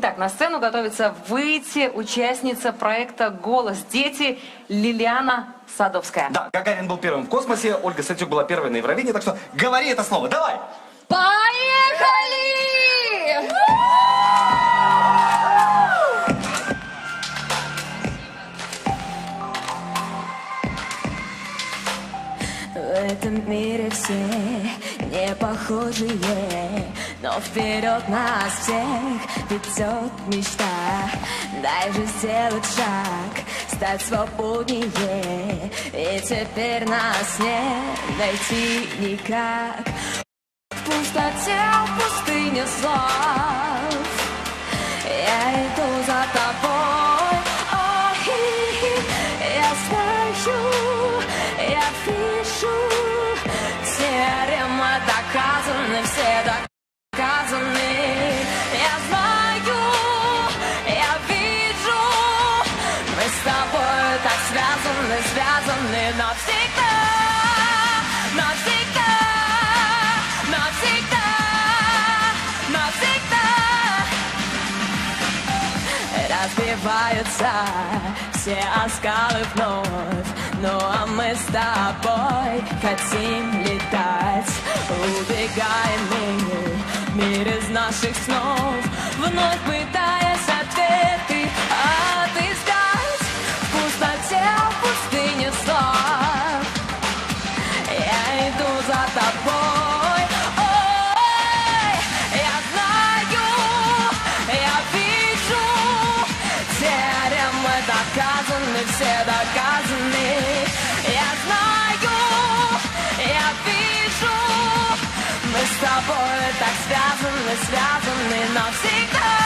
Итак, на сцену готовится выйти участница проекта «Голос дети» Лилиана Садовская. Да, Гагарин был первым в космосе, Ольга Сатюк была первой на Евровидении, так что говори это слово, давай! Поехали! Этом мире все не похожие, но вперед нас всех ведет мечта. Дай же сделать шаг, стать свободнее, и теперь нас не найти никак. В пустоте, в пустыне слов связаны навсегда Навсегда навсегда, навсегда. Разбиваются все оскалы вновь. Ну а мы с тобой хотим летать. Убегаем мир, мир из наших снов. Вновь пытаясь доказаны, все доказаны. Я знаю, я вижу Мы с тобой так связаны, связаны навсегда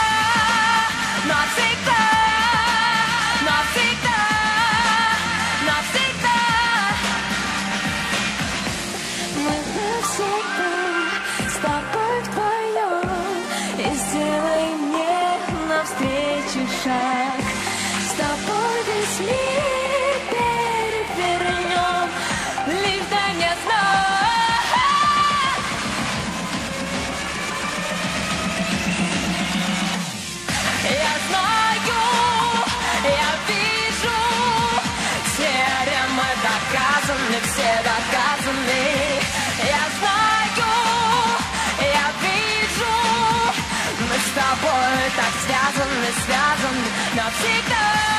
тобой так связаны, связаны навсегда